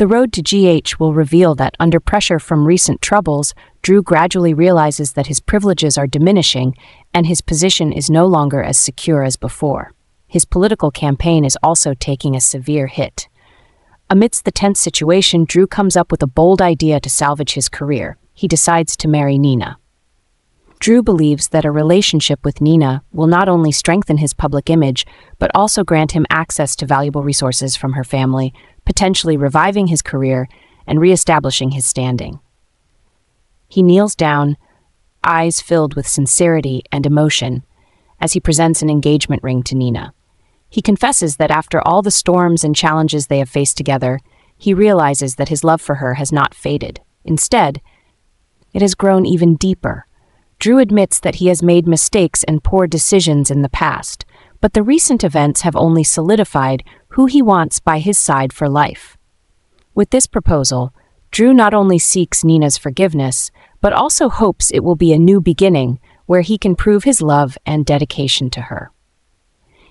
The road to GH will reveal that, under pressure from recent troubles, Drew gradually realizes that his privileges are diminishing and his position is no longer as secure as before. His political campaign is also taking a severe hit. Amidst the tense situation, Drew comes up with a bold idea to salvage his career. He decides to marry Nina. Drew believes that a relationship with Nina will not only strengthen his public image, but also grant him access to valuable resources from her family, potentially reviving his career and reestablishing his standing. He kneels down, eyes filled with sincerity and emotion, as he presents an engagement ring to Nina. He confesses that after all the storms and challenges they have faced together, he realizes that his love for her has not faded. Instead, it has grown even deeper Drew admits that he has made mistakes and poor decisions in the past, but the recent events have only solidified who he wants by his side for life. With this proposal, Drew not only seeks Nina's forgiveness, but also hopes it will be a new beginning where he can prove his love and dedication to her.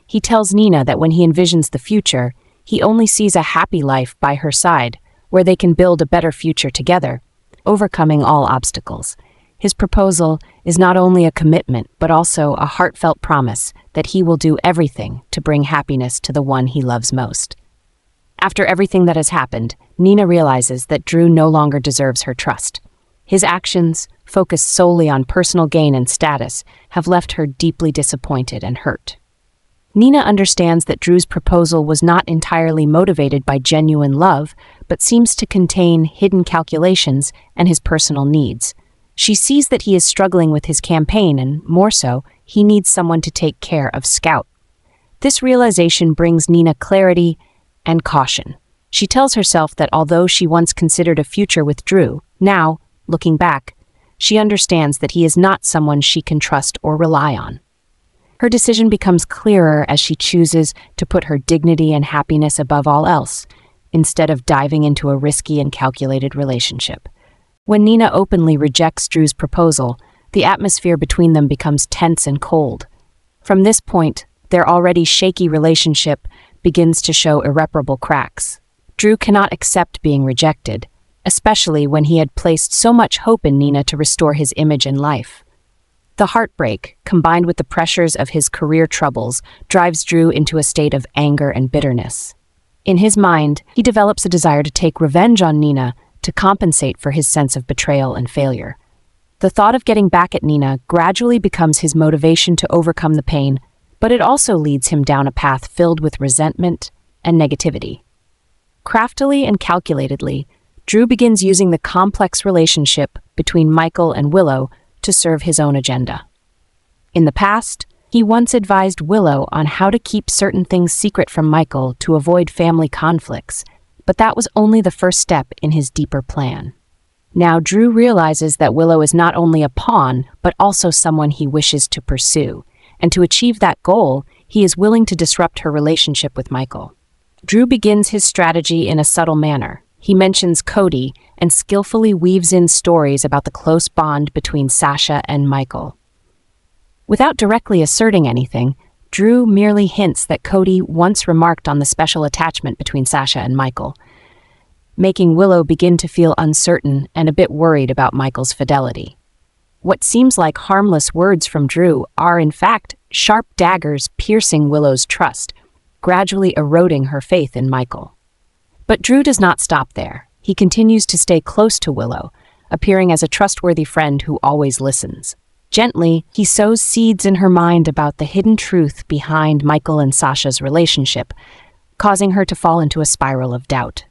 He tells Nina that when he envisions the future, he only sees a happy life by her side, where they can build a better future together, overcoming all obstacles. His proposal is not only a commitment, but also a heartfelt promise that he will do everything to bring happiness to the one he loves most. After everything that has happened, Nina realizes that Drew no longer deserves her trust. His actions, focused solely on personal gain and status, have left her deeply disappointed and hurt. Nina understands that Drew's proposal was not entirely motivated by genuine love, but seems to contain hidden calculations and his personal needs. She sees that he is struggling with his campaign, and more so, he needs someone to take care of Scout. This realization brings Nina clarity and caution. She tells herself that although she once considered a future with Drew, now, looking back, she understands that he is not someone she can trust or rely on. Her decision becomes clearer as she chooses to put her dignity and happiness above all else, instead of diving into a risky and calculated relationship. When Nina openly rejects Drew's proposal, the atmosphere between them becomes tense and cold. From this point, their already shaky relationship begins to show irreparable cracks. Drew cannot accept being rejected, especially when he had placed so much hope in Nina to restore his image and life. The heartbreak, combined with the pressures of his career troubles, drives Drew into a state of anger and bitterness. In his mind, he develops a desire to take revenge on Nina to compensate for his sense of betrayal and failure. The thought of getting back at Nina gradually becomes his motivation to overcome the pain, but it also leads him down a path filled with resentment and negativity. Craftily and calculatedly, Drew begins using the complex relationship between Michael and Willow to serve his own agenda. In the past, he once advised Willow on how to keep certain things secret from Michael to avoid family conflicts but that was only the first step in his deeper plan. Now, Drew realizes that Willow is not only a pawn, but also someone he wishes to pursue, and to achieve that goal, he is willing to disrupt her relationship with Michael. Drew begins his strategy in a subtle manner. He mentions Cody and skillfully weaves in stories about the close bond between Sasha and Michael. Without directly asserting anything, Drew merely hints that Cody once remarked on the special attachment between Sasha and Michael, making Willow begin to feel uncertain and a bit worried about Michael's fidelity. What seems like harmless words from Drew are, in fact, sharp daggers piercing Willow's trust, gradually eroding her faith in Michael. But Drew does not stop there. He continues to stay close to Willow, appearing as a trustworthy friend who always listens. Gently, he sows seeds in her mind about the hidden truth behind Michael and Sasha's relationship, causing her to fall into a spiral of doubt.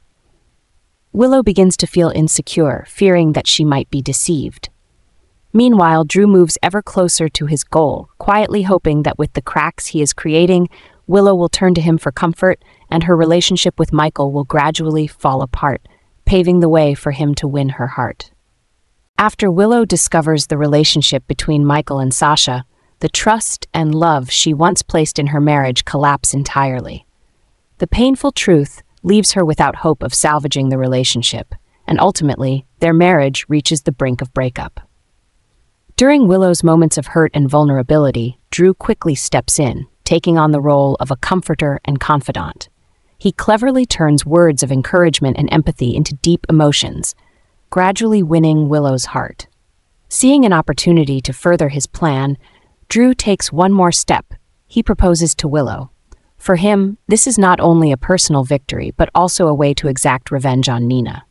Willow begins to feel insecure, fearing that she might be deceived. Meanwhile, Drew moves ever closer to his goal, quietly hoping that with the cracks he is creating, Willow will turn to him for comfort and her relationship with Michael will gradually fall apart, paving the way for him to win her heart. After Willow discovers the relationship between Michael and Sasha, the trust and love she once placed in her marriage collapse entirely. The painful truth leaves her without hope of salvaging the relationship, and ultimately, their marriage reaches the brink of breakup. During Willow's moments of hurt and vulnerability, Drew quickly steps in, taking on the role of a comforter and confidant. He cleverly turns words of encouragement and empathy into deep emotions, gradually winning Willow's heart. Seeing an opportunity to further his plan, Drew takes one more step. He proposes to Willow. For him, this is not only a personal victory, but also a way to exact revenge on Nina.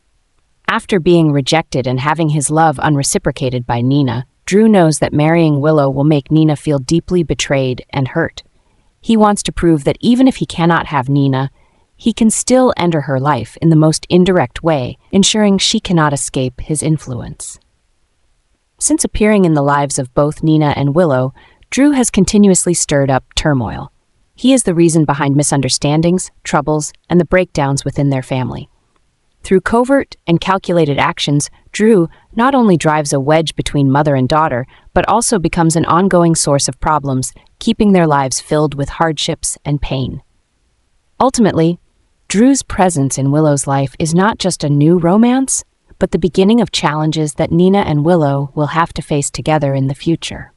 After being rejected and having his love unreciprocated by Nina, Drew knows that marrying Willow will make Nina feel deeply betrayed and hurt. He wants to prove that even if he cannot have Nina, he can still enter her life in the most indirect way, ensuring she cannot escape his influence. Since appearing in the lives of both Nina and Willow, Drew has continuously stirred up turmoil. He is the reason behind misunderstandings, troubles, and the breakdowns within their family. Through covert and calculated actions, Drew not only drives a wedge between mother and daughter, but also becomes an ongoing source of problems, keeping their lives filled with hardships and pain. Ultimately, Drew's presence in Willow's life is not just a new romance, but the beginning of challenges that Nina and Willow will have to face together in the future.